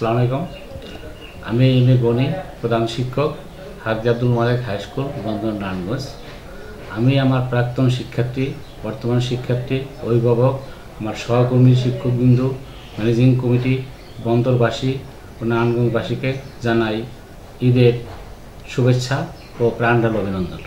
আসসালামু আলাইকুম। আমি এম এ গণি প্রধান শিক্ষক হাজি আব্দুল মালিক হাই স্কুল বন্ধন নারায়ণগঞ্জ। আমি আমার প্রাক্তন শিক্ষার্থী, বর্তমান শিক্ষার্থী, অভিভাবক, আমার সহকর্মী, শিক্ষকবৃন্দ, ম্যানেজিং কমিটি, বন্দরবাসী ও নারায়ণগঞ্জবাসীকে জানাই ঈদের শুভেচ্ছা ও প্রাণঢাল অভিনন্দন।